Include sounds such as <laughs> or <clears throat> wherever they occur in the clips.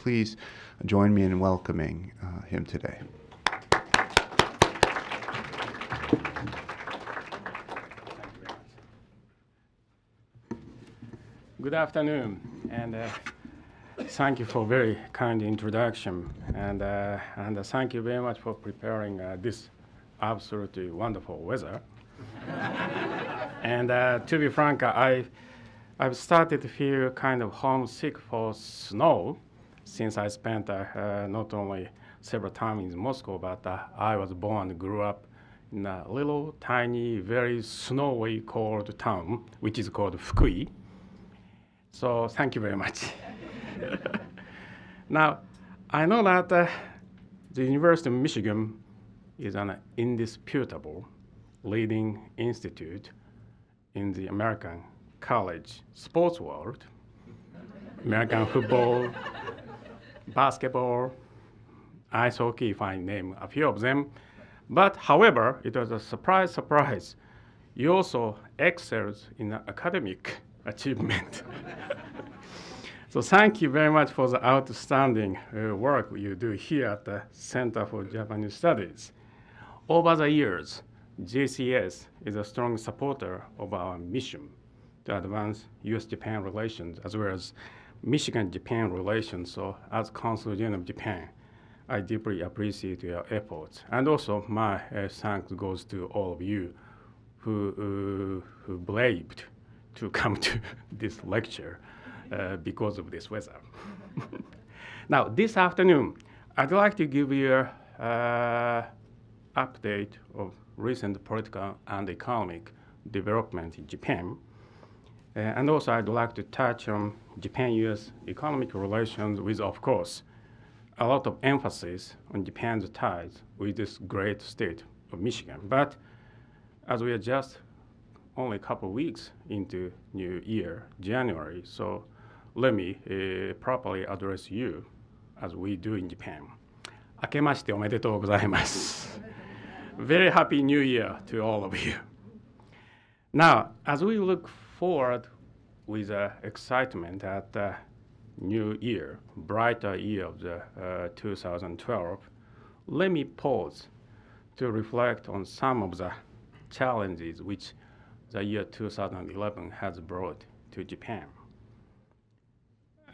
Please join me in welcoming uh, him today. Good afternoon, and uh, thank you for a very kind introduction, and uh, and uh, thank you very much for preparing uh, this absolutely wonderful weather. and uh, to be frank, I I've started to feel kind of homesick for snow since I spent uh, not only several times in Moscow, but I was born and grew up in a little tiny, very snowy cold town, which is called Fukui. So thank you very much. <laughs> now, I know that uh, the University of Michigan is an indisputable leading institute in the American college sports world. American football, basketball, ice hockey, if I name a few of them. But however, it was a surprise, surprise. You also excelled in academic <laughs> achievement. <laughs> so thank you very much for the outstanding uh, work you do here at the Center for Japanese Studies. Over the years, JCS is a strong supporter of our mission to advance U.S.-Japan relations as well as Michigan-Japan relations. So as Consul General of Japan, I deeply appreciate your efforts. And also my uh, thanks goes to all of you who, uh, who braved to <laughs> come to this lecture uh, because of this weather. <laughs> now, this afternoon, I'd like to give you an uh, update of recent political and economic development in Japan. Uh, and also, I'd like to touch on Japan-U.S. economic relations with, of course, a lot of emphasis on Japan's ties with this great state of Michigan. But as we are just only a couple weeks into new year, January, so let me uh, properly address you as we do in Japan. 明けましておめでとうございます。Very happy new year to all of you. Now, as we look forward with uh, excitement at the new year, brighter year of the uh, 2012, let me pause to reflect on some of the challenges which the year 2011 has brought to Japan.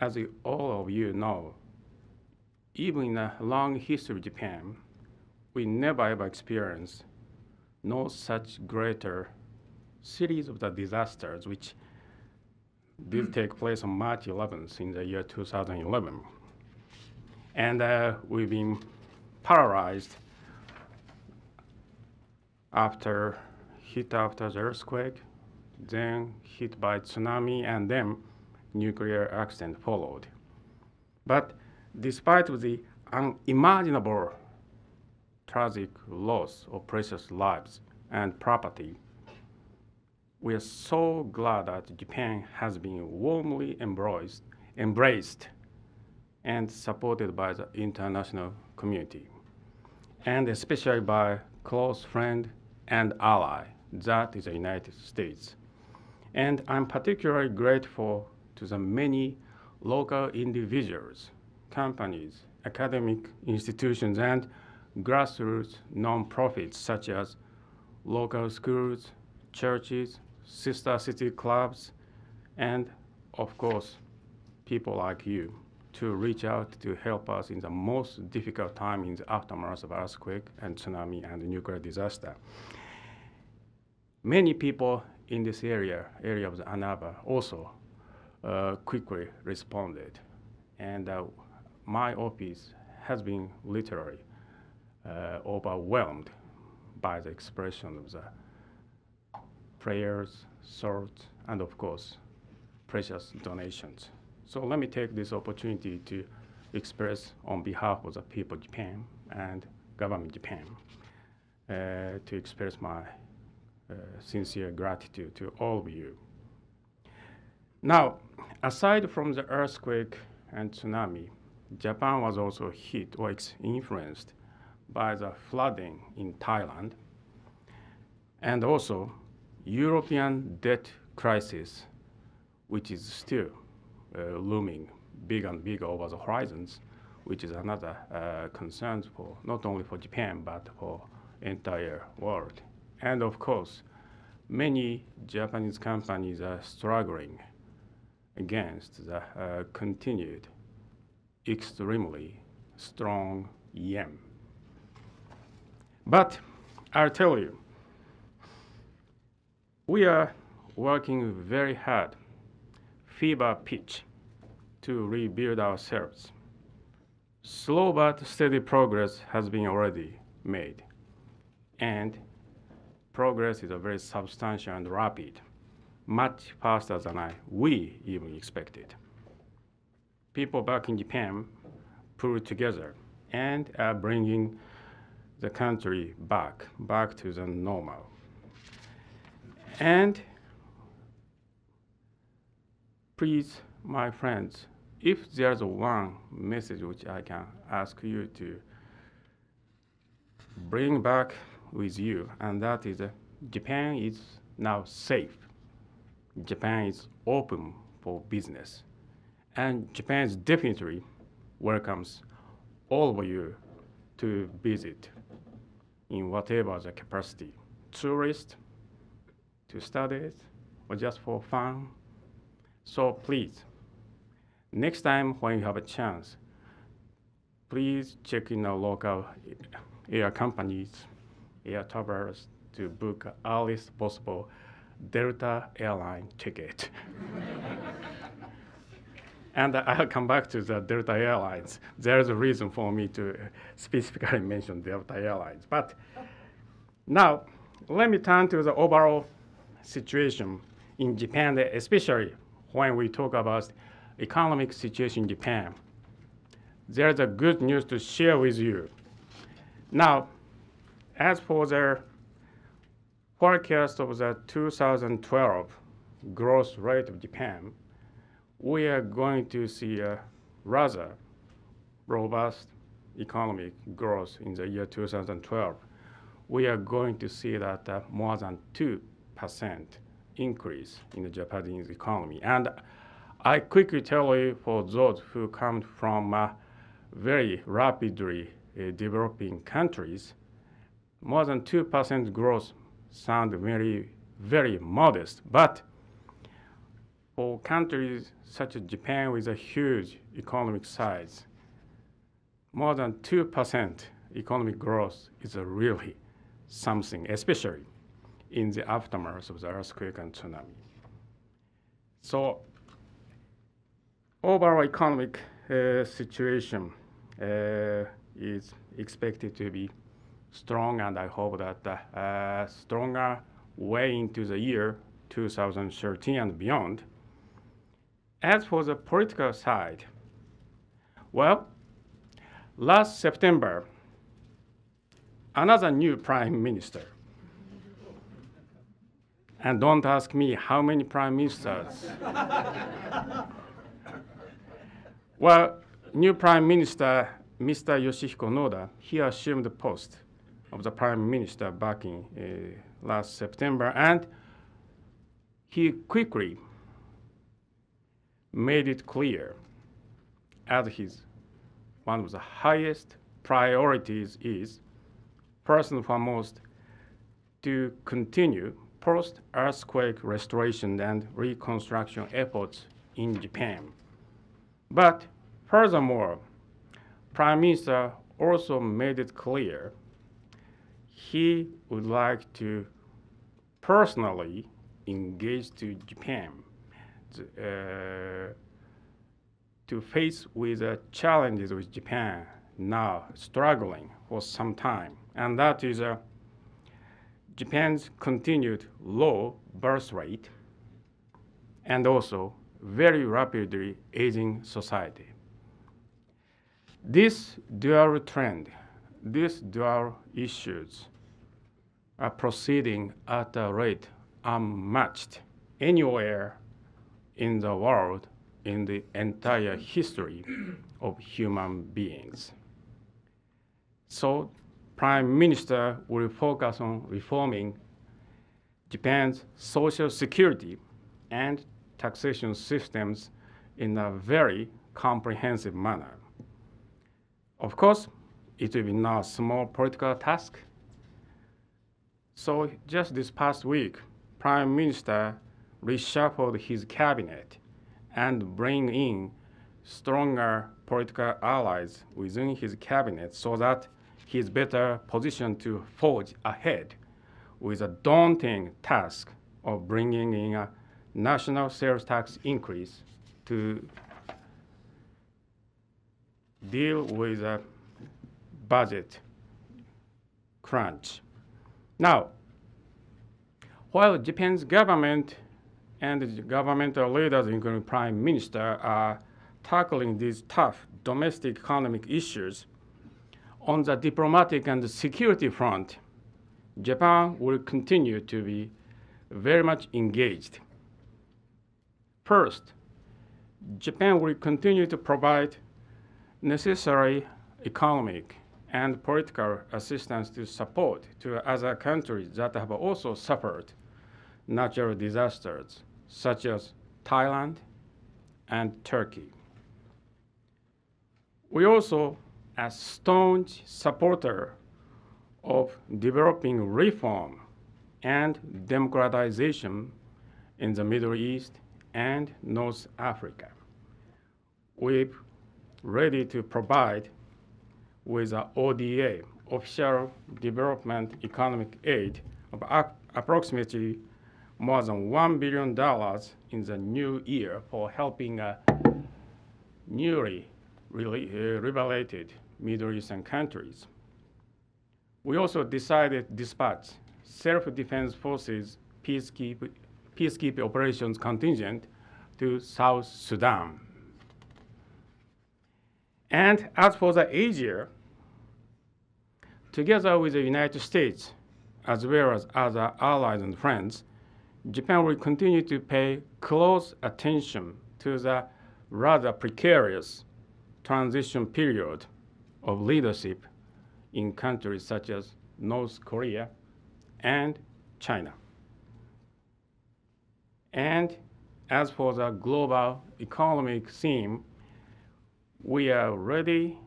As all of you know, even in the long history of Japan, we never ever experienced no such greater series of the disasters which did take place on March 11th in the year 2011. And uh, we've been paralyzed after hit after the earthquake, then hit by tsunami, and then nuclear accident followed. But despite the unimaginable tragic loss of precious lives and property, we are so glad that Japan has been warmly embraced, embraced and supported by the international community, and especially by close friend and ally that is the United States. And I'm particularly grateful to the many local individuals, companies, academic institutions, and grassroots nonprofits such as local schools, churches, sister city clubs, and of course, people like you to reach out to help us in the most difficult time in the aftermath of earthquake and tsunami and nuclear disaster many people in this area, area of the Ann Arbor, also uh, quickly responded. And uh, my office has been literally uh, overwhelmed by the expression of the prayers, swords, and of course, precious donations. So let me take this opportunity to express on behalf of the people of Japan and government Japan uh, to express my uh, sincere gratitude to all of you. Now, aside from the earthquake and tsunami, Japan was also hit or influenced by the flooding in Thailand and also European debt crisis, which is still uh, looming bigger and bigger over the horizons, which is another uh, concern for not only for Japan but for entire world. And of course, many Japanese companies are struggling against the uh, continued extremely strong yen. But I'll tell you, we are working very hard, fever pitch, to rebuild ourselves. Slow but steady progress has been already made, and progress is very substantial and rapid, much faster than I, we even expected. People back in Japan pulled together and are bringing the country back, back to the normal. And please, my friends, if there's one message which I can ask you to bring back with you, and that is uh, Japan is now safe. Japan is open for business. And Japan definitely welcomes all of you to visit in whatever the capacity. Tourists, to study it, or just for fun. So please, next time when you have a chance, please check in our local air companies, air travelers to book earliest possible Delta airline ticket. <laughs> and I'll come back to the Delta Airlines. There's a reason for me to specifically <laughs> mention Delta Airlines. But now, let me turn to the overall situation in Japan, especially when we talk about economic situation in Japan. There's a good news to share with you. Now, as for the forecast of the 2012 growth rate of Japan, we are going to see a rather robust economic growth in the year 2012. We are going to see that uh, more than 2% increase in the Japanese economy. And I quickly tell you for those who come from uh, very rapidly uh, developing countries, more than 2% growth sound very, very modest. But for countries such as Japan with a huge economic size, more than 2% economic growth is really something, especially in the aftermath of the earthquake and tsunami. So overall economic uh, situation uh, is expected to be strong, and I hope that uh, stronger way into the year 2013 and beyond. As for the political side, well, last September, another new prime minister. And don't ask me how many prime ministers. <laughs> well, new prime minister, Mr. Yoshihiko Noda, he assumed the post of the prime minister back in uh, last September, and he quickly made it clear as his one of the highest priorities is first and foremost to continue post-earthquake restoration and reconstruction efforts in Japan. But furthermore, Prime Minister also made it clear he would like to personally engage to Japan uh, to face with the challenges with Japan now struggling for some time, and that is uh, Japan's continued low birth rate and also very rapidly aging society. This dual trend, these dual issues are proceeding at a rate unmatched anywhere in the world in the entire history of human beings. So Prime Minister will focus on reforming Japan's social security and taxation systems in a very comprehensive manner. Of course, it will be not a small political task. So just this past week, Prime Minister reshuffled his cabinet and bring in stronger political allies within his cabinet so that he is better positioned to forge ahead with a daunting task of bringing in a national sales tax increase to deal with a budget crunch. Now, while Japan's government and governmental leaders, including prime minister, are tackling these tough domestic economic issues, on the diplomatic and security front, Japan will continue to be very much engaged. First, Japan will continue to provide necessary economic and political assistance to support to other countries that have also suffered natural disasters, such as Thailand and Turkey. We also a staunch supporter of developing reform and democratization in the Middle East and North Africa. We're ready to provide with ODA, Official Development Economic Aid, of approximately more than $1 billion in the new year for helping uh, newly revelated Middle Eastern countries. We also decided to dispatch self-defense forces peacekeeping, operations contingent to South Sudan. And as for the Asia, together with the United States, as well as other allies and friends, Japan will continue to pay close attention to the rather precarious transition period of leadership in countries such as North Korea and China. And as for the global economic theme, we are ready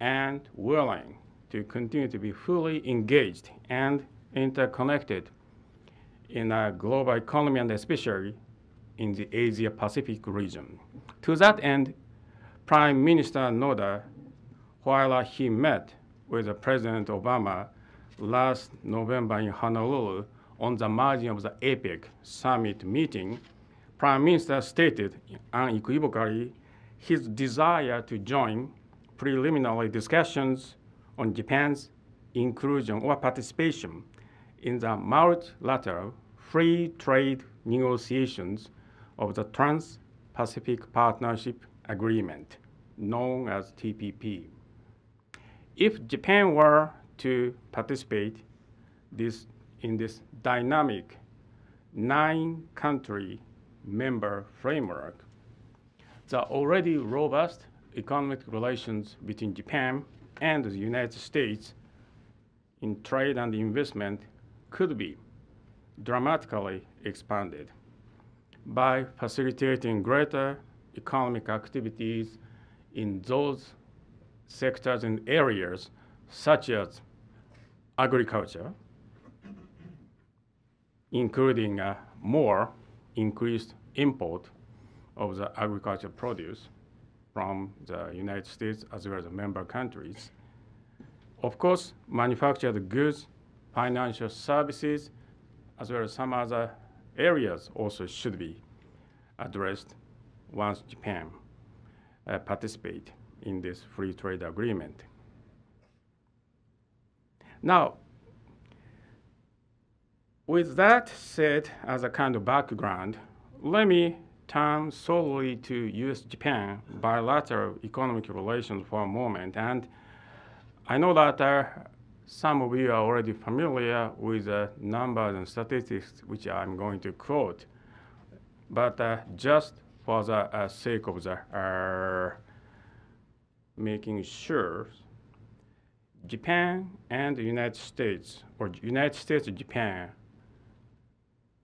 and willing to continue to be fully engaged and interconnected in a global economy and especially in the Asia Pacific region. To that end, Prime Minister Noda while he met with President Obama last November in Honolulu on the margin of the APEC summit meeting, Prime Minister stated unequivocally his desire to join preliminary discussions on Japan's inclusion or participation in the multilateral free trade negotiations of the Trans-Pacific Partnership Agreement, known as TPP. If Japan were to participate this, in this dynamic nine-country member framework, the already robust economic relations between Japan and the United States in trade and investment could be dramatically expanded by facilitating greater economic activities in those sectors and areas such as agriculture, including a more increased import of the agricultural produce from the United States as well as the member countries. Of course, manufactured goods, financial services, as well as some other areas also should be addressed once Japan uh, participate in this free trade agreement. Now, with that said as a kind of background, let me turn solely to US-Japan bilateral economic relations for a moment. And I know that uh, some of you are already familiar with the numbers and statistics which I'm going to quote. But uh, just for the uh, sake of the uh, making sure Japan and the United States, or United States and Japan,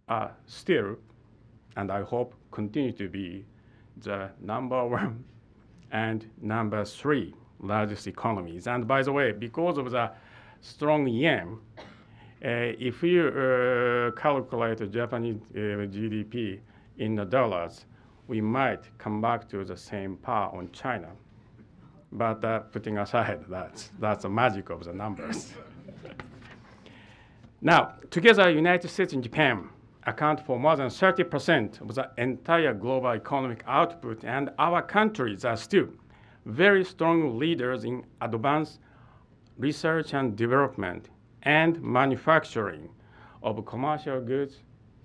are still, and I hope continue to be, the number one and number three largest economies. And by the way, because of the strong yen, uh, if you uh, calculate the Japanese uh, GDP in the dollars, we might come back to the same par on China. But uh, putting aside that, that's the magic of the numbers. <laughs> now, together, United States and Japan account for more than 30% of the entire global economic output, and our countries are still very strong leaders in advanced research and development and manufacturing of commercial goods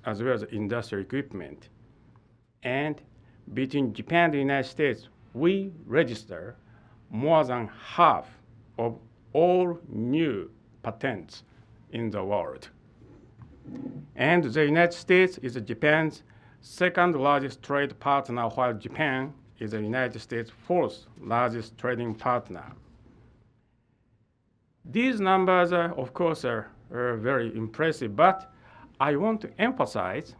as well as industrial equipment. And between Japan and the United States, we register more than half of all new patents in the world. And the United States is Japan's second largest trade partner, while Japan is the United States' fourth largest trading partner. These numbers, are, of course, are, are very impressive, but I want to emphasize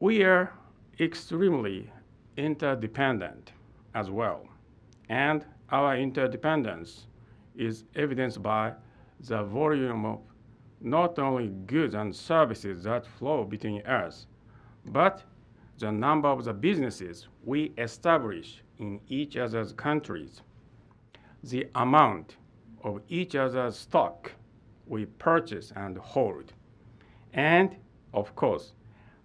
we are extremely interdependent as well. And our interdependence is evidenced by the volume of not only goods and services that flow between us, but the number of the businesses we establish in each other's countries, the amount of each other's stock we purchase and hold, and of course,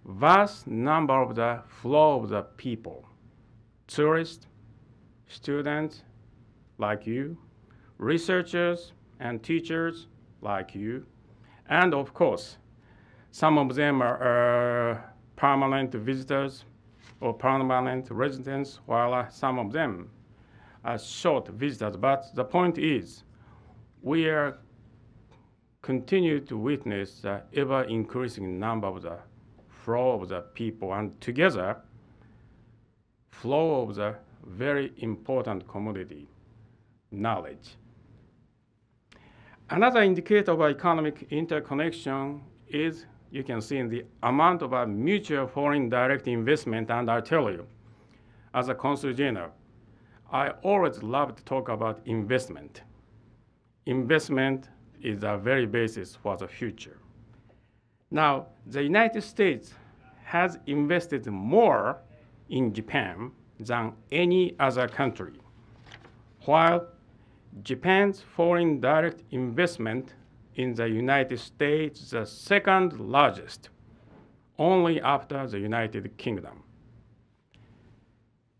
vast number of the flow of the people, tourists, students like you, researchers and teachers like you, and of course, some of them are uh, permanent visitors or permanent residents, while uh, some of them are short visitors. But the point is, we are continue to witness the ever increasing number of the flow of the people, and together, flow of the very important commodity, knowledge. Another indicator of economic interconnection is you can see in the amount of a mutual foreign direct investment, and I tell you, as a consul general, I always love to talk about investment. Investment is the very basis for the future. Now, the United States has invested more in Japan than any other country, while Japan's foreign direct investment in the United States is the second largest, only after the United Kingdom.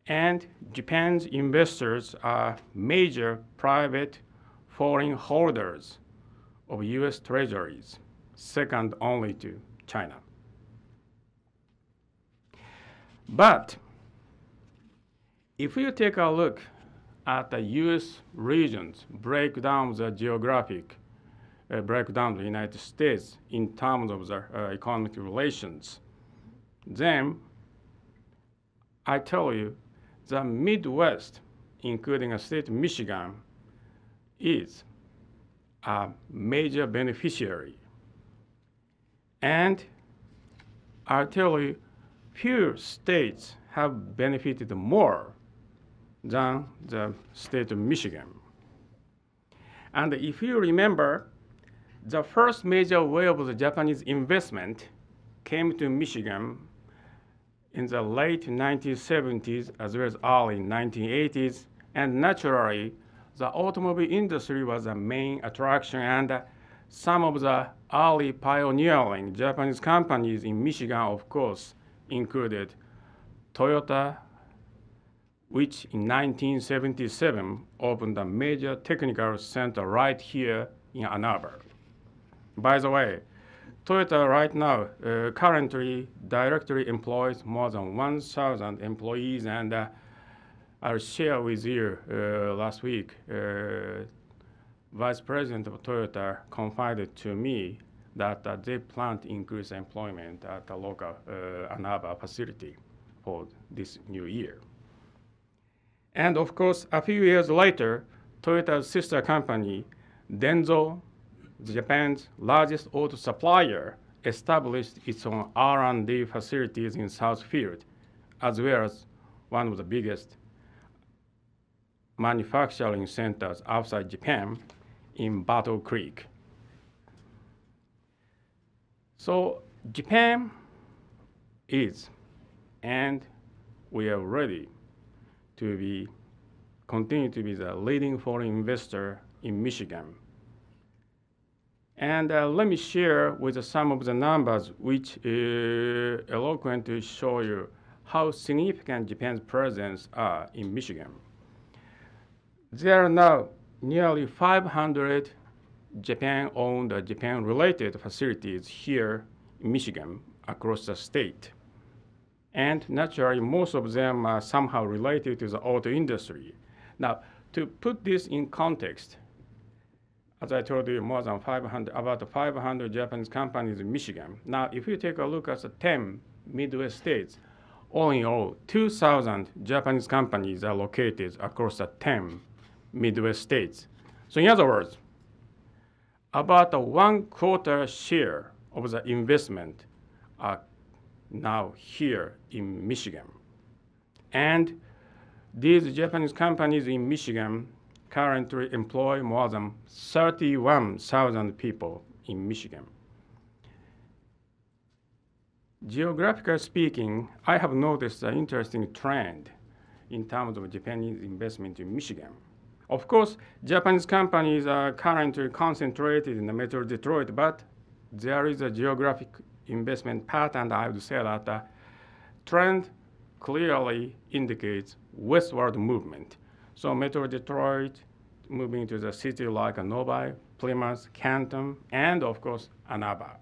And Japan's investors are major private foreign holders of US treasuries, second only to China. But if you take a look at the US regions, break down the geographic uh, break down the United States in terms of the uh, economic relations, then I tell you, the Midwest, including a state of Michigan, is a major beneficiary. And I tell you, few states have benefited more than the state of Michigan. And if you remember, the first major wave of the Japanese investment came to Michigan in the late 1970s as well as early 1980s, and naturally, the automobile industry was the main attraction, and some of the early pioneering Japanese companies in Michigan, of course, included Toyota, which in 1977 opened a major technical center right here in Ann Arbor. By the way, Toyota right now uh, currently directly employs more than 1,000 employees, and uh, I'll share with you uh, last week. Uh, Vice President of Toyota confided to me that uh, they plan to increase employment at the local uh, facility for this new year. And of course, a few years later, Toyota's sister company, Denso Japan's largest auto supplier, established its own R&D facilities in Southfield, as well as one of the biggest manufacturing centers outside Japan in Battle Creek. So Japan is, and we are ready to be continue to be the leading foreign investor in Michigan. And uh, let me share with some of the numbers which uh, eloquent to show you how significant Japan's presence are in Michigan. There are now nearly 500 Japan-owned or Japan-related facilities here in Michigan across the state. And naturally, most of them are somehow related to the auto industry. Now, to put this in context, as I told you, more than 500, about 500 Japanese companies in Michigan. Now, if you take a look at the 10 Midwest states, all in all, 2,000 Japanese companies are located across the 10 Midwest states. So in other words, about a one quarter share of the investment are now here in Michigan. And these Japanese companies in Michigan currently employ more than 31,000 people in Michigan. Geographically speaking, I have noticed an interesting trend in terms of Japanese investment in Michigan. Of course, Japanese companies are currently concentrated in the Metro Detroit, but there is a geographic investment pattern. I would say that the trend clearly indicates westward movement. So Metro Detroit moving to the city like Novi, Plymouth, Canton, and of course Ann Arbor.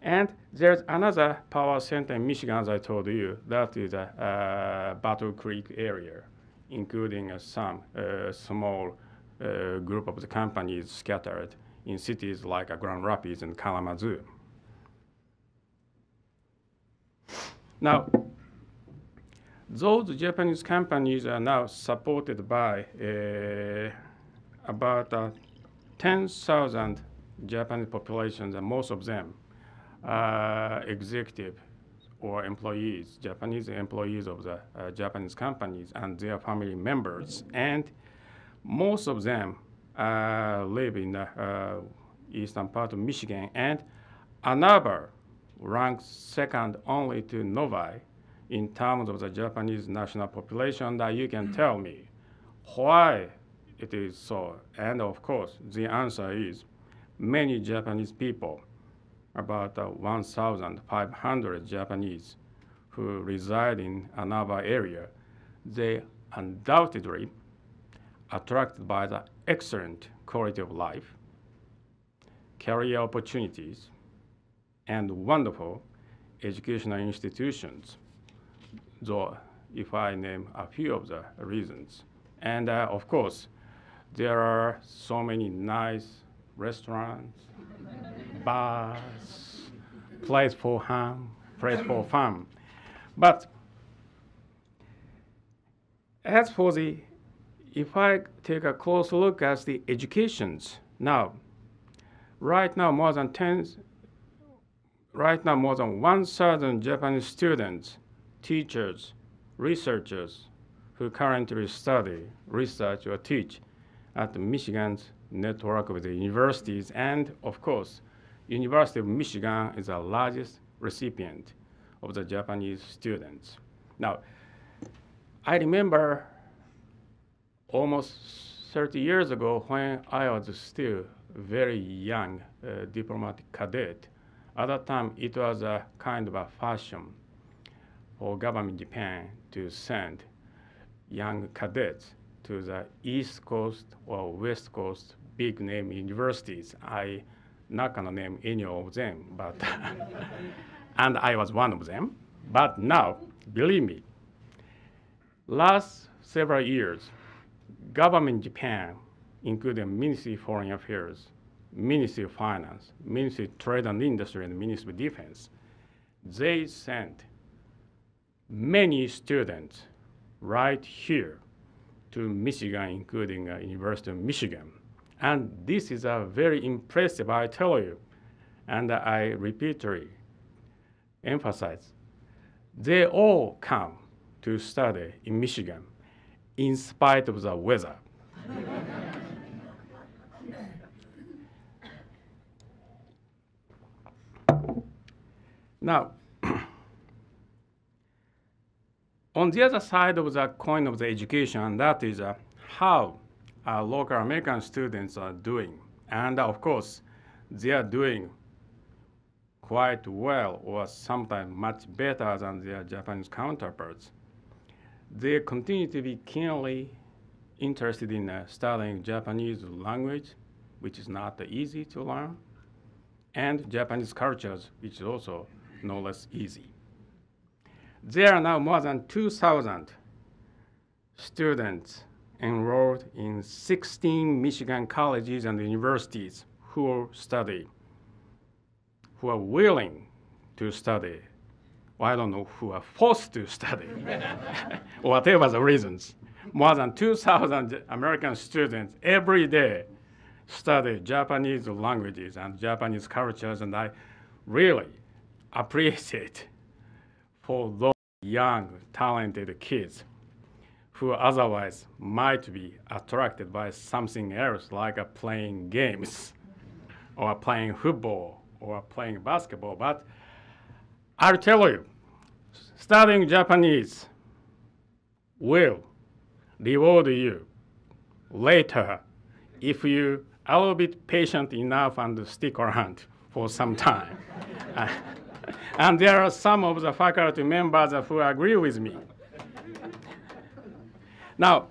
And there's another power center in Michigan, as I told you, that is a uh, Battle Creek area, including uh, some uh, small uh, group of the companies scattered in cities like Grand Rapids and Kalamazoo. Now, those Japanese companies are now supported by uh, about uh, 10,000 Japanese populations, and most of them are executive or employees, Japanese employees of the uh, Japanese companies and their family members. And most of them uh, live in the uh, eastern part of Michigan. And Ann Arbor ranks second only to Novi in terms of the Japanese national population that you can tell me why it is so. And of course, the answer is many Japanese people about uh, 1,500 Japanese who reside in Ann Arbor area, they undoubtedly attracted by the excellent quality of life, career opportunities, and wonderful educational institutions, though if I name a few of the reasons. And uh, of course, there are so many nice restaurants, <laughs> bars, place for harm, place for fun. But as for the, if I take a close look at the educations now, right now more than 10, right now more than 1,000 Japanese students, teachers, researchers who currently study, research, or teach at Michigan's network of the universities. And of course, University of Michigan is the largest recipient of the Japanese students. Now, I remember almost 30 years ago when I was still very young uh, diplomatic cadet. At that time, it was a kind of a fashion for government Japan to send young cadets to the East Coast or West Coast big name universities. I not gonna name any of them, but <laughs> and I was one of them. But now, believe me, last several years, government Japan, including Ministry of Foreign Affairs, Ministry of Finance, Ministry of Trade and Industry, and Ministry of Defense, they sent many students right here to Michigan, including uh, University of Michigan. And this is a very impressive, I tell you, and I repeatedly emphasize. they all come to study in Michigan in spite of the weather. now, <clears throat> on the other side of the coin of the education, that is uh, how uh, local American students are doing. And of course, they are doing quite well or sometimes much better than their Japanese counterparts. They continue to be keenly interested in uh, studying Japanese language, which is not easy to learn, and Japanese cultures, which is also no less easy. There are now more than 2,000 students enrolled in 16 Michigan colleges and universities who study, who are willing to study. Well, I don't know who are forced to study, <laughs> whatever the reasons. More than 2,000 American students every day study Japanese languages and Japanese cultures, and I really appreciate for those young, talented kids who otherwise might be attracted by something else like playing games or playing football or playing basketball. But I'll tell you, studying Japanese will reward you later if you are a little bit patient enough and stick around for some time. <laughs> and there are some of the faculty members who agree with me. Now,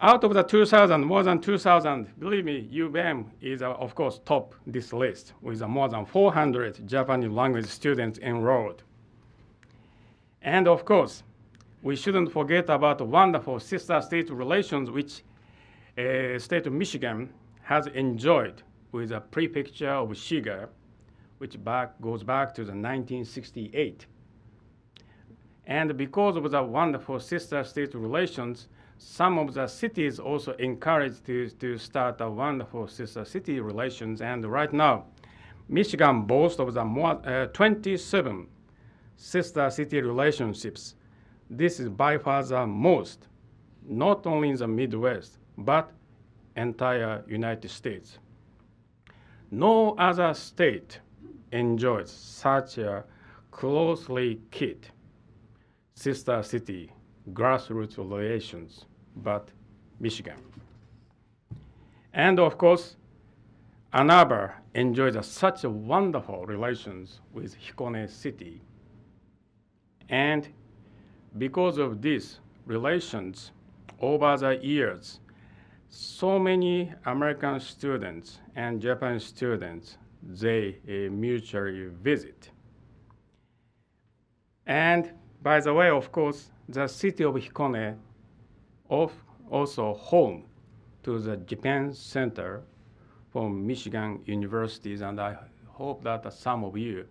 out of the 2,000, more than 2,000, believe me, U of M is, uh, of course, top this list with uh, more than 400 Japanese language students enrolled. And of course, we shouldn't forget about the wonderful sister state relations which uh, state of Michigan has enjoyed with the prefecture of Shiga, which back, goes back to the 1968. And because of the wonderful sister state relations, some of the cities also encouraged to, to start a wonderful sister city relations. And right now, Michigan boasts of the more, uh, 27 sister city relationships. This is by far the most, not only in the Midwest, but entire United States. No other state enjoys such a closely knit sister city grassroots relations but Michigan. And of course, Ann Arbor enjoys such a wonderful relations with Hikone City. And because of these relations, over the years, so many American students and Japanese students, they uh, mutually visit. And by the way, of course, the city of Hikone of also home to the Japan Center from Michigan universities, and I hope that some of you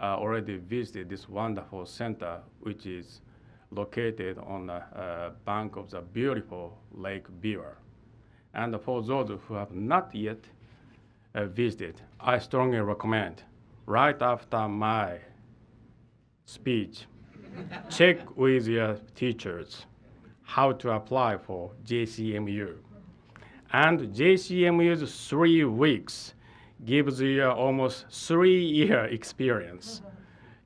uh, already visited this wonderful center, which is located on the uh, bank of the beautiful Lake Biwa. And for those who have not yet uh, visited, I strongly recommend right after my speech, <laughs> check with your teachers how to apply for JCMU. And JCMU's three weeks gives you almost three year experience,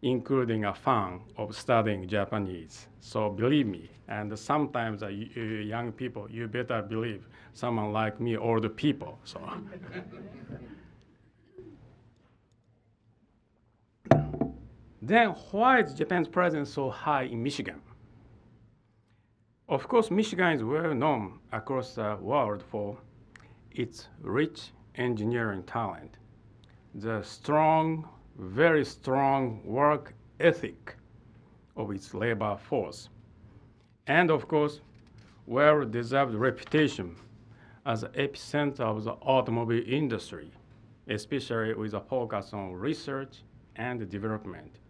including a fun of studying Japanese. So believe me, and sometimes uh, young people, you better believe someone like me, older people. So. <laughs> then why is Japan's presence so high in Michigan? Of course, Michigan is well known across the world for its rich engineering talent, the strong, very strong work ethic of its labor force, and of course, well-deserved reputation as the epicenter of the automobile industry, especially with a focus on research and development.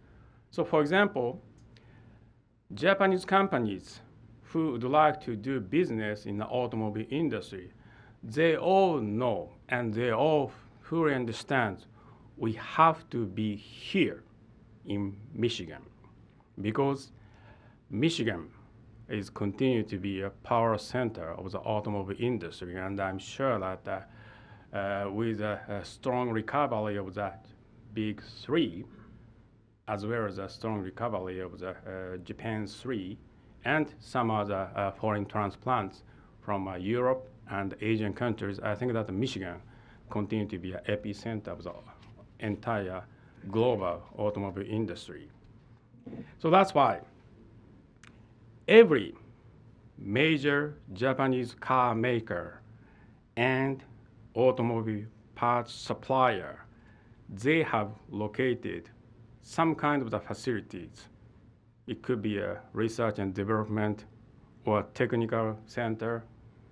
So for example, Japanese companies who would like to do business in the automobile industry, they all know and they all fully understand we have to be here in Michigan. because Michigan is continuing to be a power center of the automobile industry, and I'm sure that uh, uh, with a, a, strong recovery of that big three, as well as a strong recovery of the uh, Japan three, and some other uh, foreign transplants from uh, Europe and Asian countries, I think that Michigan continue to be an epicenter of the entire global automobile industry. So that's why every major Japanese car maker and automobile parts supplier, they have located some kind of the facilities. It could be a research and development or technical center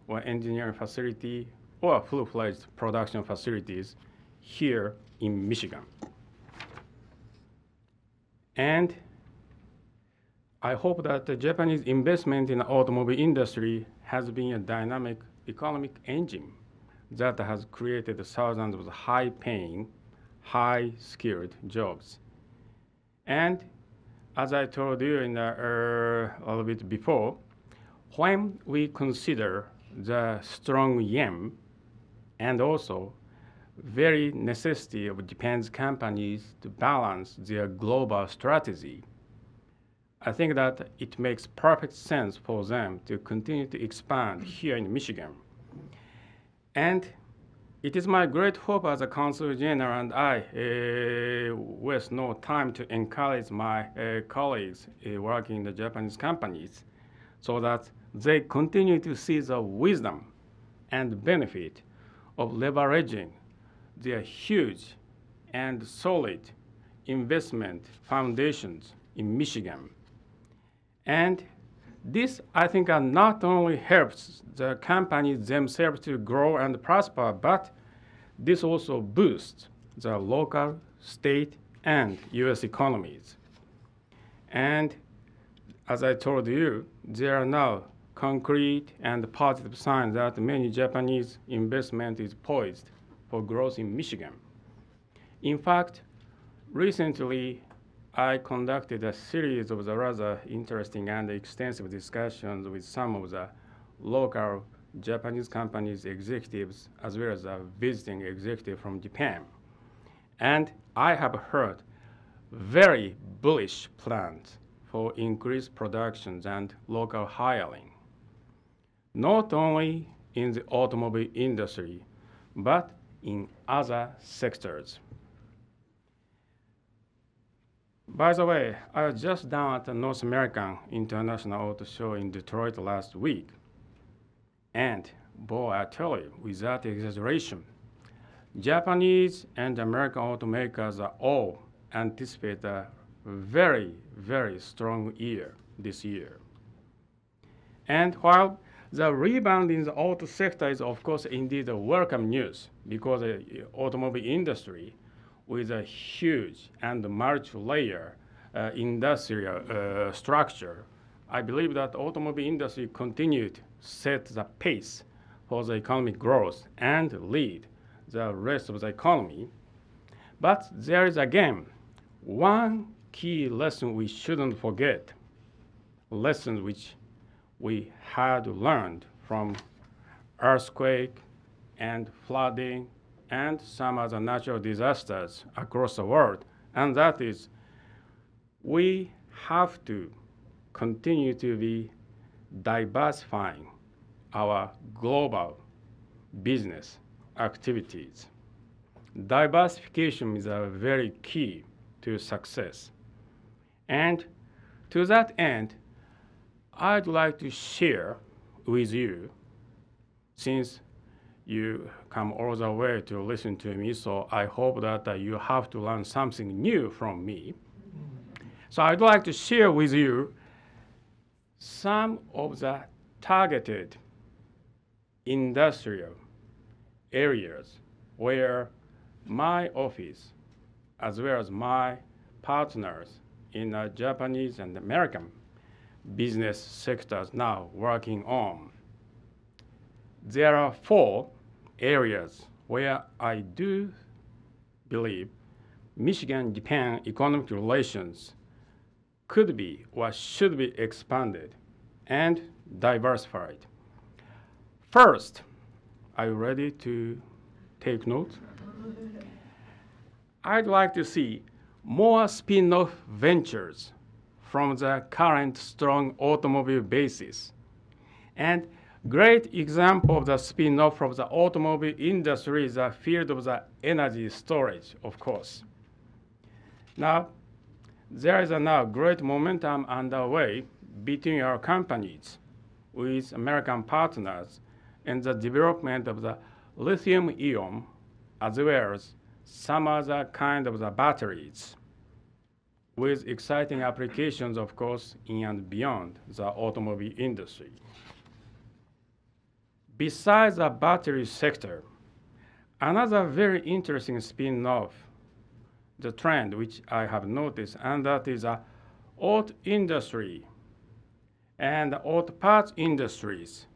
or engineering facility or full-fledged production facilities here in Michigan. And I hope that the Japanese investment in the automobile industry has been a dynamic economic engine that has created thousands of high-paying, high-skilled jobs. And as I told you in uh, a little bit before, when we consider the strong yen and also very necessity of Japan's companies to balance their global strategy, I think that it makes perfect sense for them to continue to expand here in Michigan. And it is my great hope as a consul general and I uh, waste no time to encourage my uh, colleagues uh, working in the Japanese companies so that they continue to see the wisdom and benefit of leveraging their huge and solid investment foundations in Michigan. And this, I think, not only helps the companies themselves to grow and prosper, but this also boosts the local, state, and U.S. economies. And as I told you, there are now concrete and positive signs that many Japanese investment is poised for growth in Michigan. In fact, recently I conducted a series of the rather interesting and extensive discussions with some of the local Japanese companies executives as well as a visiting executive from Japan. And I have heard very bullish plans for increased productions and local hiring, not only in the automobile industry, but in other sectors. By the way, I was just down at the North American International Auto Show in Detroit last week. And boy, I tell you, without exaggeration, Japanese and American automakers are all anticipate a very, very strong year this year. And while the rebound in the auto sector is, of course, indeed a welcome news because the automobile industry with a huge and multi-layer uh, industrial uh, structure, I believe that automobile industry continued to set the pace for the economic growth and lead the rest of the economy. But there is again one key lesson we shouldn't forget, lessons which we had learned from earthquake and flooding and some other natural disasters across the world. And that is, we have to continue to be diversifying our global business activities. Diversification is a very key to success. And to that end, I'd like to share with you, since you come all the way to listen to me. So I hope that uh, you have to learn something new from me. So I'd like to share with you some of the targeted industrial areas where my office, as well as my partners in the Japanese and American business sectors now working on there are four areas where I do believe Michigan-Japan economic relations could be or should be expanded and diversified. First, are you ready to take notes? I'd like to see more spin off ventures from the current strong automobile basis. And great example of the spin-off from the automobile industry is the field of the energy storage, of course. Now, there is a now great momentum underway between our companies with American partners in the development of the lithium ion as well as some other kind of the batteries with exciting applications, of course, in and beyond the automobile industry. Besides the battery sector, another very interesting spin-off, the trend which I have noticed, and that is the auto industry and auto parts industries.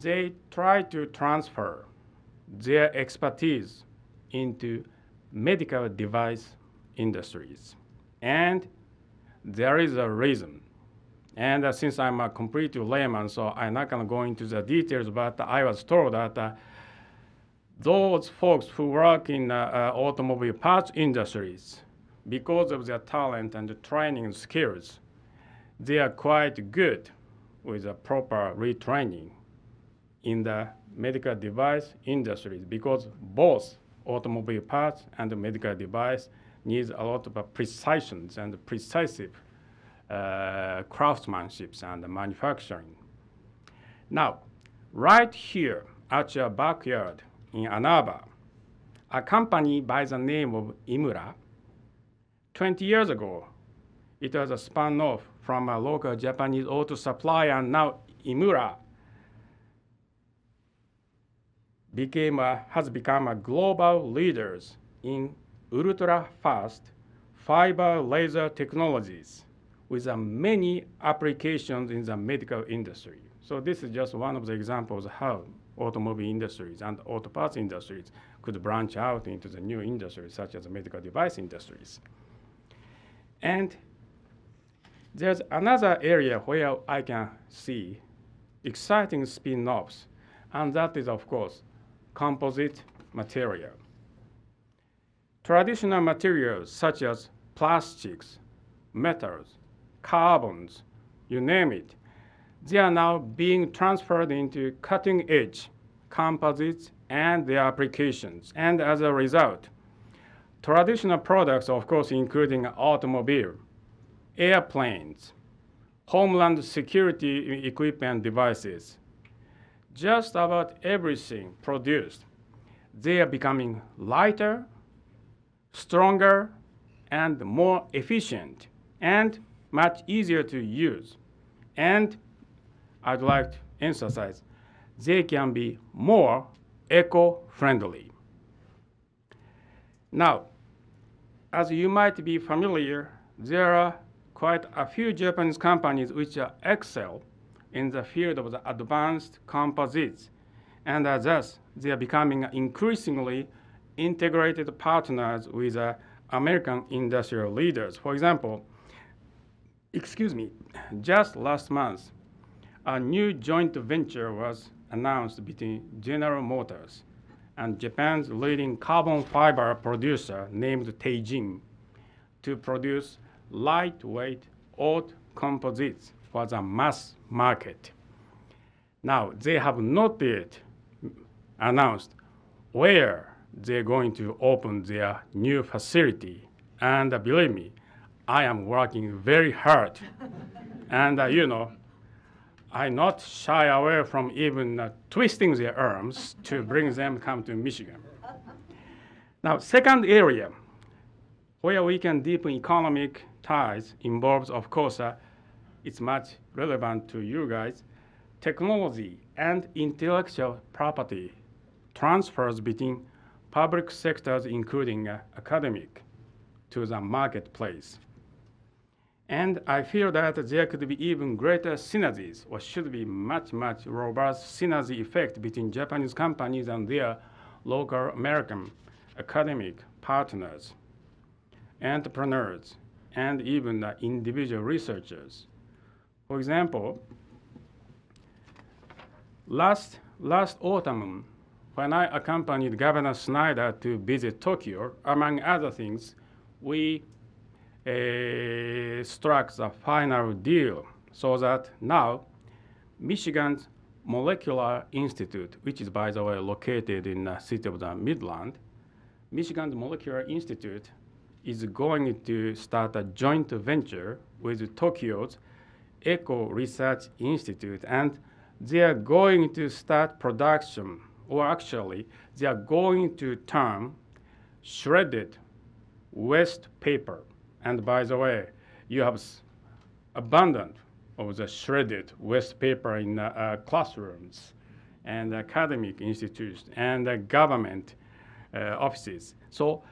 They try to transfer their expertise into medical device industries. And there is a reason. And uh, since I'm a complete layman, so I'm not going to go into the details, but I was told that uh, those folks who work in uh, uh automobile parts industries, because of their talent and the training skills, they are quite good with a proper retraining in the medical device industries because both automobile parts and medical device needs a lot of precision and precise uh, Uh, craftsmanship and manufacturing. Now, right here at your backyard in Ann Arbor, a company by the name of IMRA, 20 years ago, it was a spun off from a local Japanese auto supplier, and now IMRA became a, has become a global leaders in ultra-fast fiber laser technologies with uh, many applications in the medical industry. So this is just one of the examples how automobile industries and auto parts industries could branch out into the new industries such as medical device industries. And there's another area where I can see exciting spin-offs, and that is, of course, composite material. Traditional materials such as plastics, metals, carbons, you name it, they are now being transferred into cutting edge composites and their applications. And as a result, traditional products, of course, including automobile, airplanes, homeland security equipment devices, just about everything produced, they are becoming lighter stronger and more efficient and much easier to use. And I'd like to emphasize, they can be more eco-friendly. Now, as you might be familiar, there are quite a few Japanese companies which excel in the field of the advanced composites, and thus they are becoming increasingly integrated partners with uh, American industrial leaders. For example, excuse me, just last month, a new joint venture was announced between General Motors and Japan's leading carbon fiber producer named Teijin to produce lightweight oat composites for the mass market. Now, they have not yet announced where they're going to open their new facility. And believe me, I am working very hard. <laughs> and uh, you know, I not shy away from even uh, twisting their arms to bring them come to Michigan. Now, second area where we can deepen economic ties involves, of course, uh, it's much relevant to you guys, technology and intellectual property transfers between public sectors, including uh, academic, to the marketplace. And I feel that there could be even greater synergies, or should be much, much robust synergy effect between Japanese companies and their local American academic partners, entrepreneurs, and even the individual researchers. For example, last, last autumn, when I accompanied Governor Snyder to visit Tokyo, among other things, we uh, struck the final deal so that now Michigan's Molecular Institute, which is, by the way, located in the city of the Midland, Michigan's Molecular Institute is going to start a joint venture with Tokyo's Eco Research Institute, and they are going to start production, or actually, they are going to turn shredded waste paper. And by the way, you have abundant of the shredded waste paper in uh, uh, classrooms and academic institutes and uh, government offices. So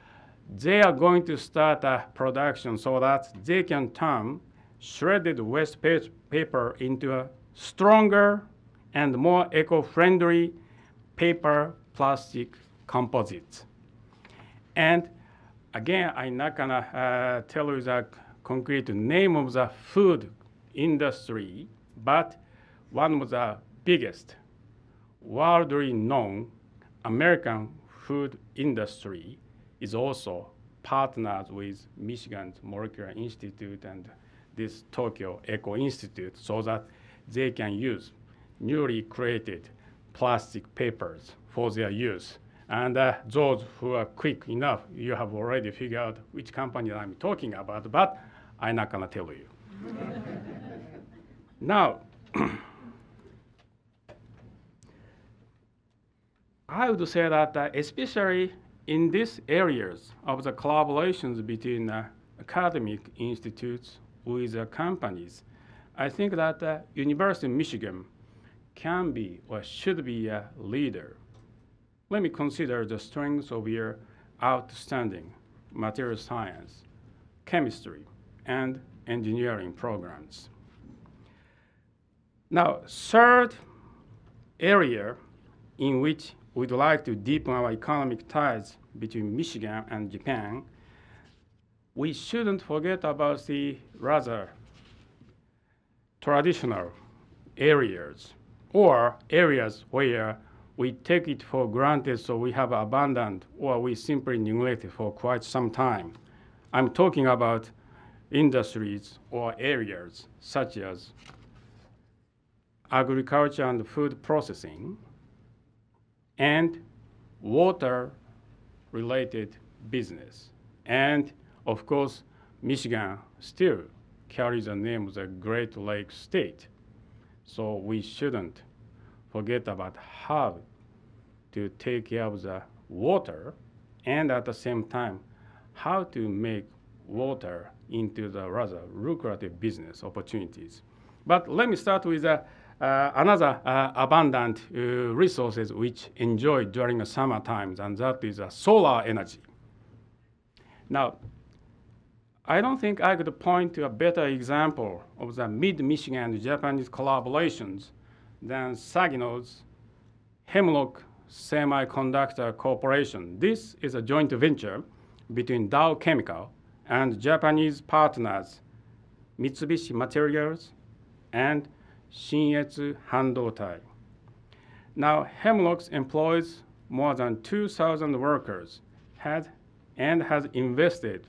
they are going to start a production so that they can turn shredded waste paper into a stronger and more eco-friendly paper plastic composites. And again, I'm not gonna uh, tell you the concrete name of the food industry, but one of the biggest worldly known American food industry is also partnered with Michigan's Molecular Institute and this Tokyo Eco Institute so that they can use newly created plastic papers for their use. And uh, those who are quick enough, you have already figured out which company I'm talking about, but I'm not gonna tell you. <laughs> now, <clears throat> I would say that uh, especially in these areas of the collaborations between uh, academic institutes with uh, companies, I think that uh, University of Michigan can be or should be a leader. Let me consider the strengths of your outstanding material science, chemistry, and engineering programs. Now, third area in which we'd like to deepen our economic ties between Michigan and Japan, we shouldn't forget about the rather traditional areas or areas where we take it for granted so we have abandoned, or we simply neglect it for quite some time. I'm talking about industries or areas such as agriculture and food processing and water related business. And of course, Michigan still carries the name of the Great Lakes state. So we shouldn't forget about how to take care of the water and at the same time how to make water into the rather lucrative business opportunities. But let me start with uh, uh, another uh, abundant uh, resources which enjoy during the summer times, and that is uh, solar energy. Now, I don't think I could point to a better example of the mid-Michigan Japanese collaborations than Saginaws Hemlock Semiconductor Corporation. This is a joint venture between Dow Chemical and Japanese partners Mitsubishi Materials and Shin-Etsu Handotai. Now, Hemlock employs more than 2,000 workers had, and has invested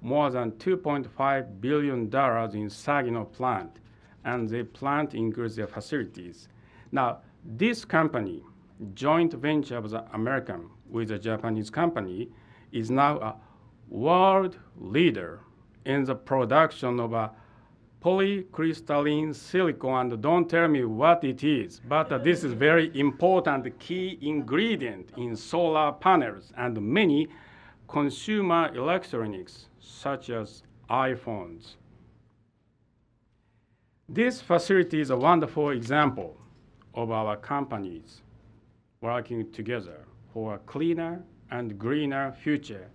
more than $2.5 billion in Saginaw plant, and they plan to increase their facilities. Now, this company, joint venture of the American with a Japanese company, is now a world leader in the production of a polycrystalline silicon. And don't tell me what it is, but uh, this is very important key ingredient in solar panels and many consumer electronics, such as iPhones. This facility is a wonderful example of our companies working together for a cleaner and greener future.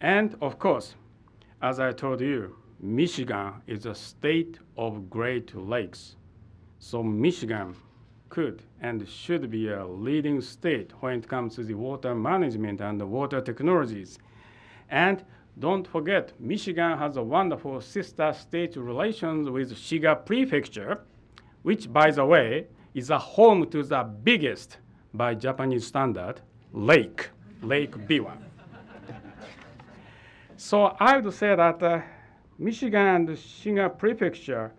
And of course, as I told you, Michigan is a state of Great Lakes. So Michigan could and should be a leading state when it comes to the water management and the water technologies. And don't forget, Michigan has a wonderful sister state relations with Shiga Prefecture, which, by the way, is a home to the biggest, by Japanese standard, lake, Lake Biwa. so I would say that uh, Michigan and Shiga Prefecture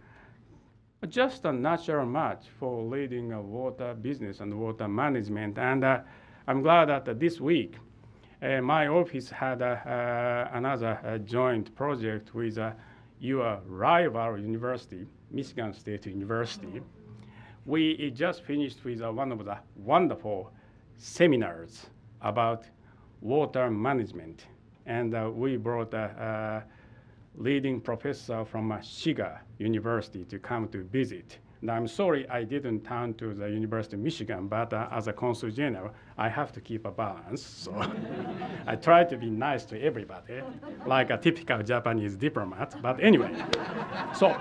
are just a natural match for leading a water business and water management. And uh, I'm glad that this week uh, my office had uh, another uh, joint project with your rival university, Michigan State University. We just finished with uh, one of the wonderful seminars about water management. And uh, we brought a leading professor from Shiga University to come to visit. And I'm sorry I didn't turn to the University of Michigan, but uh, as a consul general, I have to keep a balance. So <laughs> I try to be nice to everybody, like a typical Japanese diplomat. But anyway, so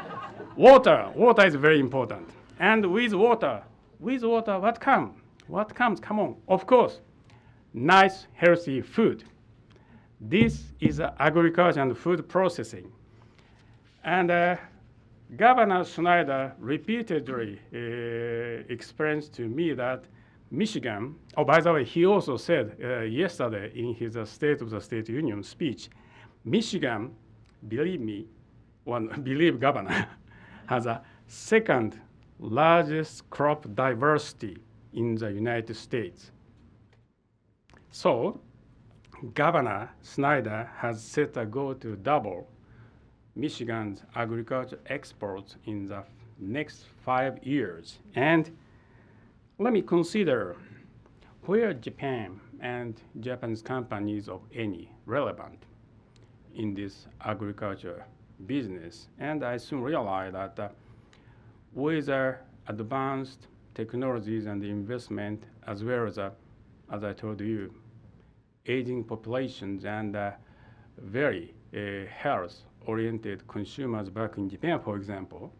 water, water is very important. And with water, with water, what comes? What comes? Come on. Of course, nice, healthy food. This is agriculture and food processing. And uh, Governor Snyder repeatedly uh, explains to me that Michigan, oh, by the way, he also said uh, yesterday in his uh, State of the State Union speech, Michigan, believe me, one, <laughs> believe governor, <laughs> has a second largest crop diversity in the United States. So, Governor Snyder has set a goal to double Michigan's agriculture exports in the next five years. And let me consider where Japan and Japanese companies of any relevant in this agriculture business. And I soon realized that uh, with uh, advanced technologies and investment, as well as, uh, as I told you, aging populations and uh, very uh, health oriented consumers back in Japan, for example,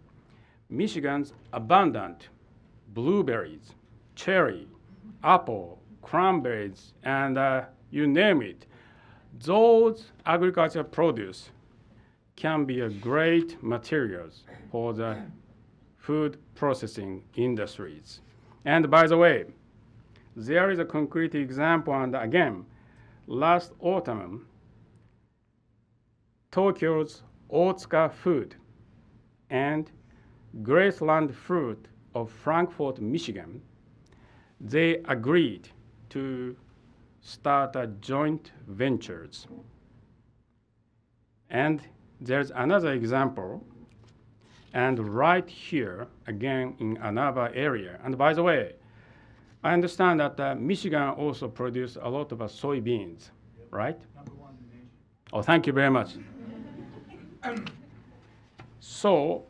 Michigan's abundant blueberries, cherry, apple, cranberries, and uh, you name it, those agricultural produce can be a great materials for the food processing industries. And by the way, there is a concrete example, and again, last autumn, Tokyo's Otsuka Food and Graceland Fruit of Frankfort, Michigan, they agreed to start a joint ventures. And there's another example, and right here, again in another area. And by the way, I understand that uh, Michigan also produces a lot of uh, soybeans, right? Number one. Oh, thank you very much so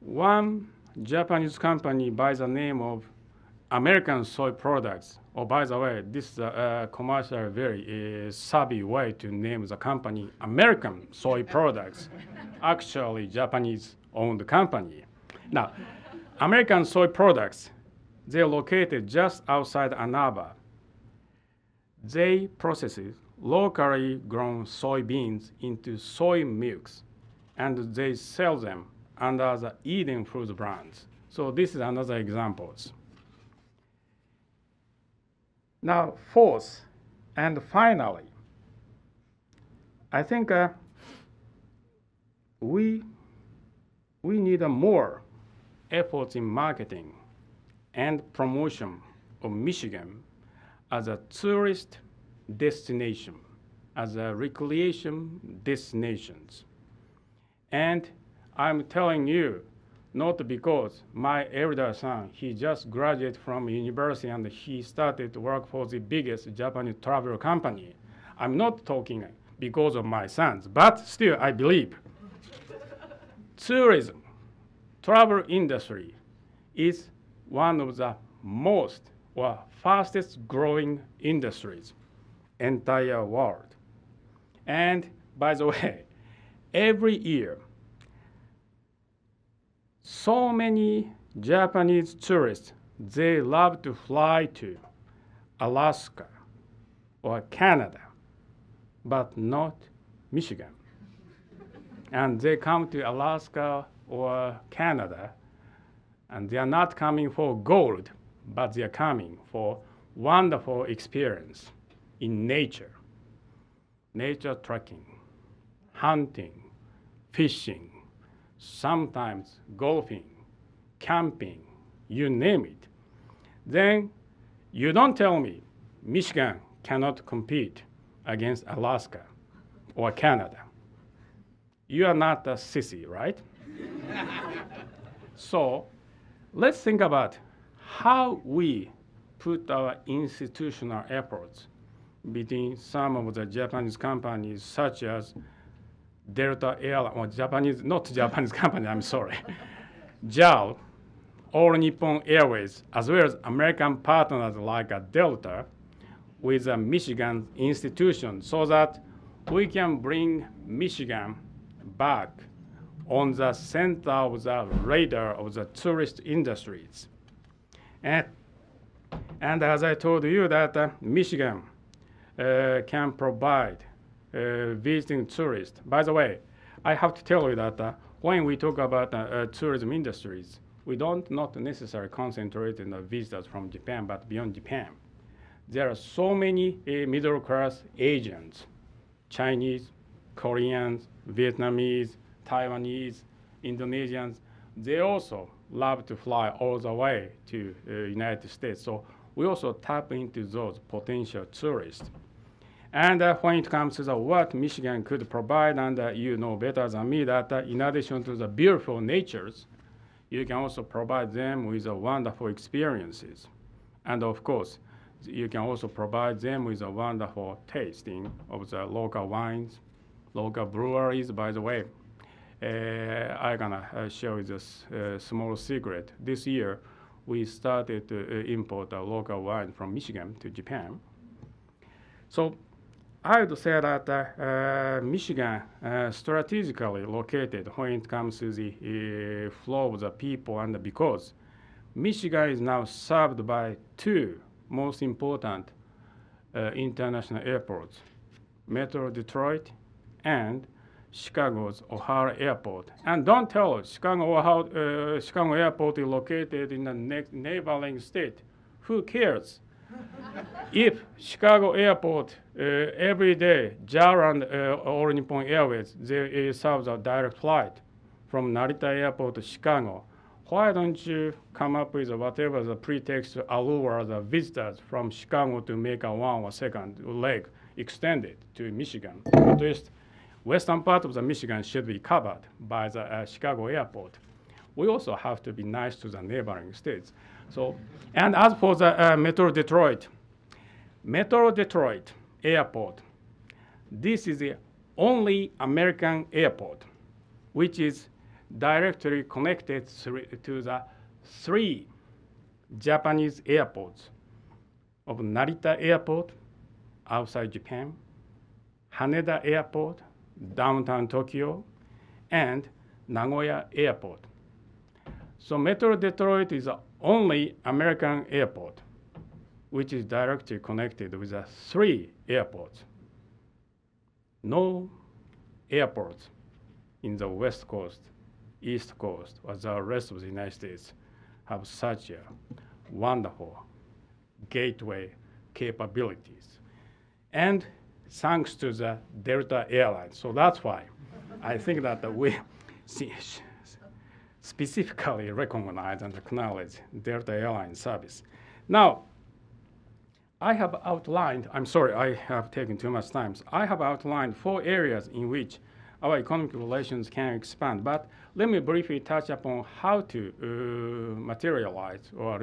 one Japanese company by the name of American soy products. Oh, by the way, this is a, a commercial, very uh, savvy way to name the company American soy <laughs> products. Actually, Japanese-owned company. Now, American soy products, they're located just outside Ann Arbor. They process locally grown soybeans into soy milks, and they sell them under the Eden Foods brands. So this is another example. Now, fourth, and finally, I think uh, we, we need more efforts in marketing and promotion of Michigan as a tourist destination, as a recreation destination. And I'm telling you, not because my elder son, he just graduated from university and he started to work for the biggest Japanese travel company. I'm not talking because of my sons, but still I believe <laughs> tourism, travel industry is one of the most or fastest growing industries entire world. And by the way, <laughs> every year, so many Japanese tourists, they love to fly to Alaska or Canada, but not Michigan. and they come to Alaska or Canada, and they are not coming for gold, but they are coming for wonderful experience in nature, nature trekking, hunting, fishing, sometimes golfing, camping, you name it. Then you don't tell me Michigan cannot compete against Alaska or Canada. You are not a sissy, right? so let's think about how we put our institutional efforts between some of the Japanese companies such as Delta Airlines, or Japanese, not Japanese company, I'm sorry, <laughs> JAL, All Nippon Airways, as well as American partners like Delta, with a Michigan institution so that we can bring Michigan back on the center of the radar of the tourist industries. And, and as I told you that uh, Michigan uh, can provide visiting tourists. By the way, I have to tell you that uh, when we talk about uh, uh, tourism industries, we don't not necessarily concentrate on the visitors from Japan, but beyond Japan. There are so many middle class Asians, Chinese, Koreans, Vietnamese, Taiwanese, Indonesians. They also love to fly all the way to uh, United States. So we also tap into those potential tourists. And uh, when it comes to the what Michigan could provide, and uh, you know better than me that uh, in addition to the beautiful natures, you can also provide them with wonderful experiences. And of course, you can also provide them with a wonderful tasting of the local wines, local breweries. By the way, uh, I'm gonna uh, show you this uh, small secret. This year, we started to import local wine from Michigan to Japan. So I would say that uh, Michigan uh, strategically located when it comes to the uh, flow of the people and because Michigan is now served by two most important uh, international airports, Metro Detroit and Chicago's O'Hare Airport. And don't tell us Chicago, uh, Chicago Airport is located in the next neighboring state. Who cares? If Chicago Airport uh, every day, JAL and uh, All Nippon Airways, they uh, serve a direct flight from Narita Airport to Chicago, why don't you come up with whatever the pretext to allure the visitors from Chicago to make a one or second leg extended to Michigan? At least western part of the Michigan should be covered by the uh, Chicago airport. We also have to be nice to the neighboring states. So, and as for the uh, Metro Detroit, Metro Detroit Airport, this is the only American airport which is directly connected to the three Japanese airports of Narita Airport outside Japan, Haneda Airport, downtown Tokyo, and Nagoya Airport. So Metro Detroit is the only American airport which is directly connected with the three airports. No airports in the West Coast, East Coast, or the rest of the United States have such a wonderful gateway capabilities. And thanks to the Delta Airlines. So that's why I think that we <laughs> specifically recognize and acknowledge Delta airline service. Now, I have outlined, I'm sorry, I have taken too much time. I have outlined four areas in which our economic relations can expand, but let me briefly touch upon how to uh, materialize or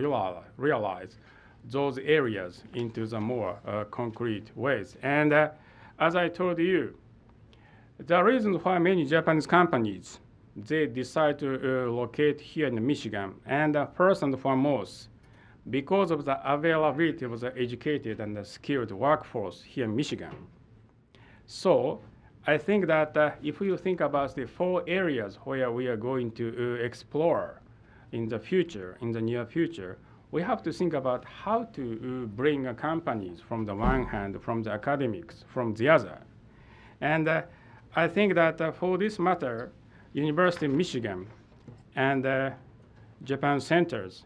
realize those areas into the more uh, concrete ways. And uh, as I told you, the reason why many Japanese companies they decide to uh, locate here in Michigan, and uh, first and foremost, because of the availability of the educated and the skilled workforce here in Michigan. So I think that uh, if you think about the four areas where we are going to uh, explore in the future, in the near future, we have to think about how to uh, bring companies from the one hand, from the academics, from the other. And uh, I think that for this matter, University of Michigan and uh, Japan centers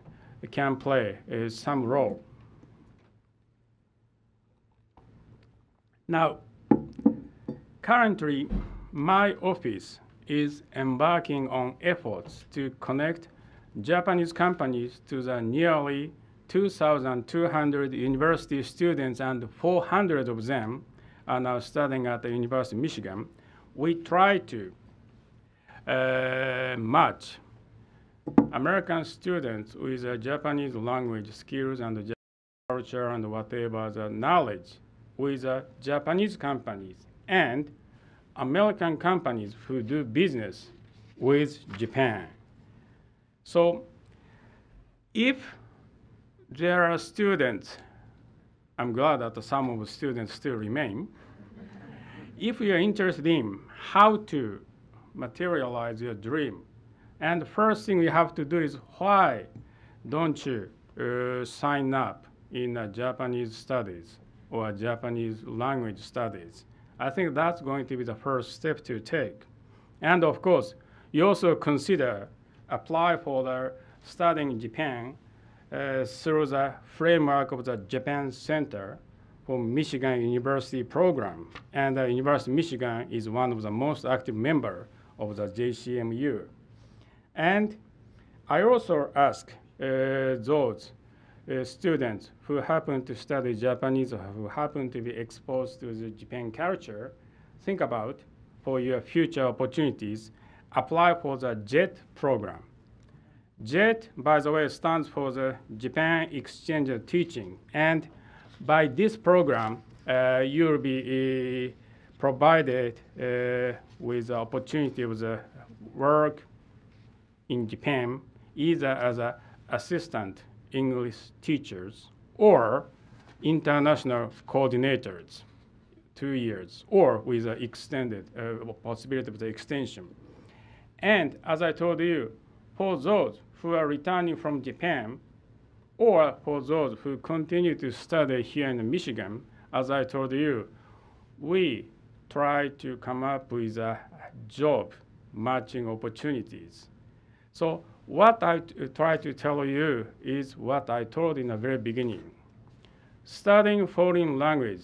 can play uh, some role. Now, currently, my office is embarking on efforts to connect Japanese companies to the nearly 2,200 university students and 400 of them are now studying at the University of Michigan. We try to uh, match American students with uh, Japanese language skills and Japanese culture and whatever the knowledge with uh, Japanese companies and American companies who do business with Japan. So if there are students, I'm glad that some of the students still remain. if you are interested in how to materialize your dream, and the first thing you have to do is why don't you uh, sign up in uh, Japanese studies or Japanese language studies? I think that's going to be the first step to take. And of course, you also consider apply for the studying in Japan uh, through the framework of the Japan Center for Michigan University program. And the University of Michigan is one of the most active member of the JCMU. And I also ask uh, those uh, students who happen to study Japanese or who happen to be exposed to the Japan culture, think about for your future opportunities, apply for the JET program. JET, by the way, stands for the Japan Exchange Teaching. And by this program, uh, you'll be uh, provided uh, with the opportunity of the work in Japan, either as an assistant English teachers or international coordinators, two years, or with an extended uh, possibility of the extension. And as I told you, for those who are returning from Japan, or for those who continue to study here in Michigan, as I told you, we try to come up with a job matching opportunities. So what I try to tell you is what I told in the very beginning. Studying foreign language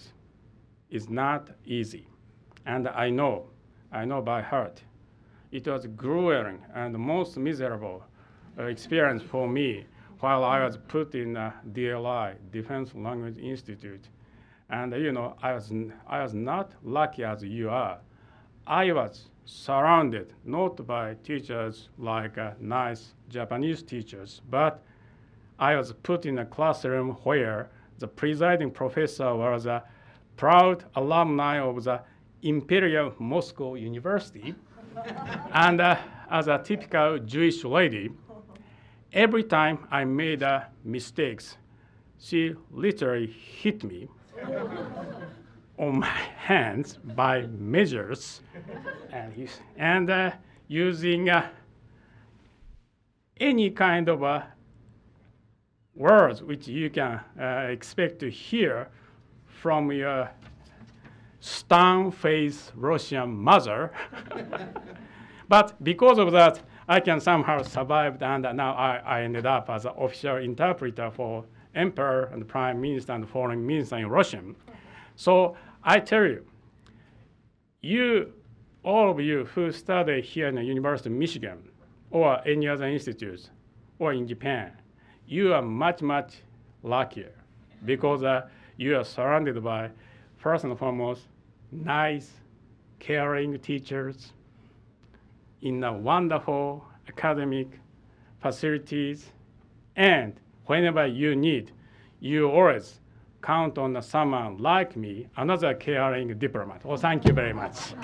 is not easy. And I know, I know by heart, it was grueling and most miserable uh, experience for me while I was put in uh, DLI, Defense Language Institute. And you know, I was, I was not lucky as you are. I was surrounded not by teachers like uh, nice Japanese teachers, but I was put in a classroom where the presiding professor was a proud alumni of the Imperial Moscow University. <laughs> and uh, as a typical Jewish lady, every time I made uh, mistakes, she literally hit me <laughs> on my hands by measures and, and uh, using uh, any kind of uh, words which you can uh, expect to hear from your stone-faced Russian mother. <laughs> but because of that, I can somehow survive, and now I, I ended up as an official interpreter for emperor and the prime minister and the foreign minister in Russian. So I tell you, you, all of you who study here in the University of Michigan or any other institutes or in Japan, you are much, much luckier because uh, you are surrounded by, first and foremost, nice, caring teachers in a wonderful academic facilities, and whenever you need, you always count on someone like me, another caring diplomat. Well, thank you very much.